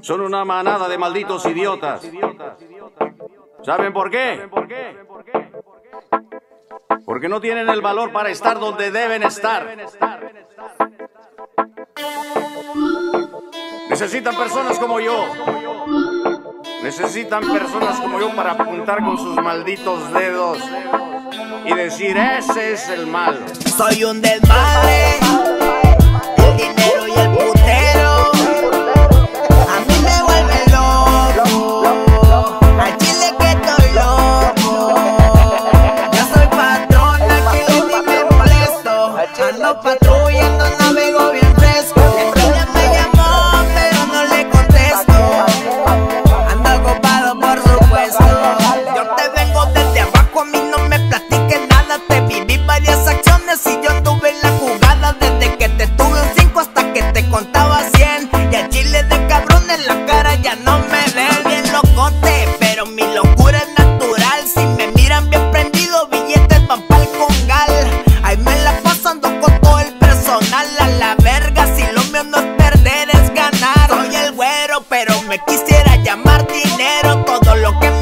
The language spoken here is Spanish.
Son una manada de malditos idiotas. ¿Saben por qué? Porque no tienen el valor para estar donde deben estar. Necesitan personas como yo. Necesitan personas como yo para apuntar con sus malditos dedos y decir, ese es el malo. Soy un desmadre, Ando patrullando, navego bien fresco. Ella me llamó, pero no le contesto. Ando ocupado, por supuesto. Yo te vengo desde abajo, a mí no me platiques nada. Te viví varias acciones y yo en la jugada. Desde que te tuve un 5 hasta que te contaba 100. Y al chile de cabrón en la cara ya no me ven bien locote. Pero mi locura me quisiera llamar dinero, todo lo que